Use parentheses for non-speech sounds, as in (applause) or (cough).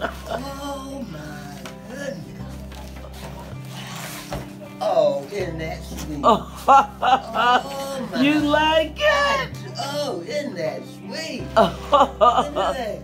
oh my goodness. Oh, isn't that sweet? Oh, oh my (laughs) you like it? Oh, isn't that sweet? (laughs) Oh. that.